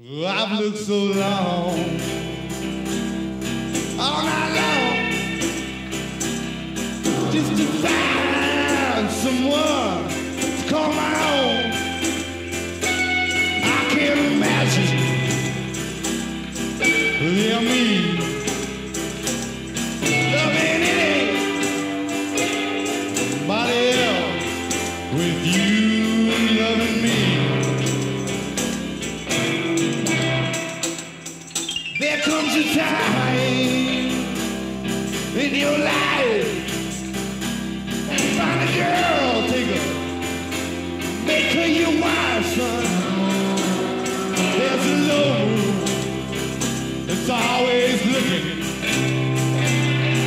I've looked so long, all night long, just to find someone to call my own. I can't imagine. Them me a time in your life Find a girl, take her Make her your wife, son There's a love that's always looking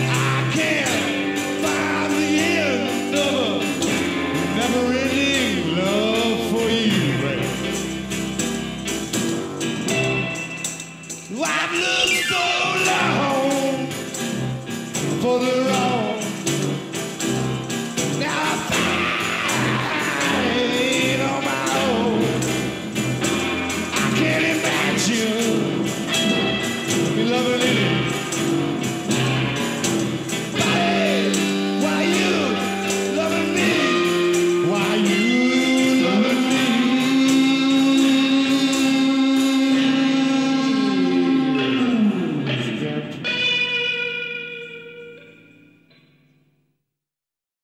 I can't find the end of a never-ending love I've looked so long for the wrong. Now I find on my own. I can't.